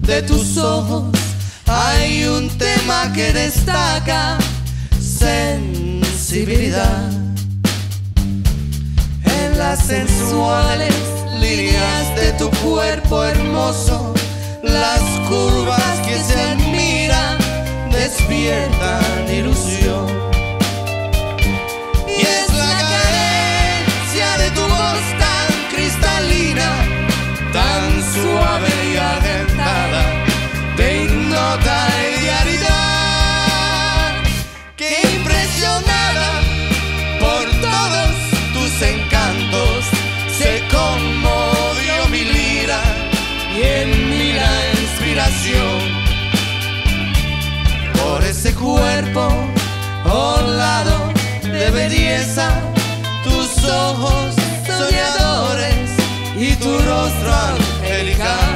de tus ojos. Hay un tema que destaca sensibilidad. En las sensuales líneas de tu cuerpo hermoso las curvas que se admiran despiertan cuerpo lado de belleza tus ojos soñadores y tu rostro angelical